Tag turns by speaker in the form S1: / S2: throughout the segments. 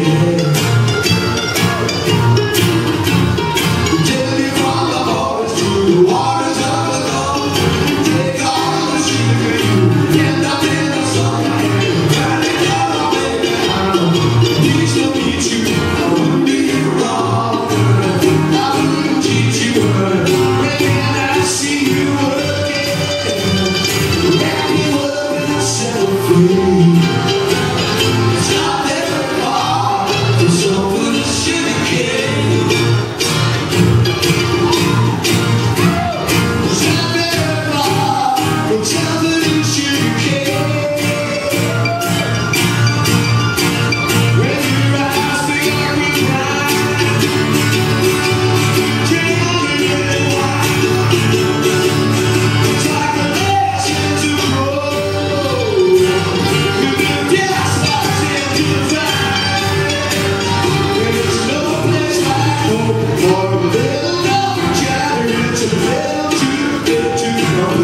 S1: Amen.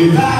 S1: The I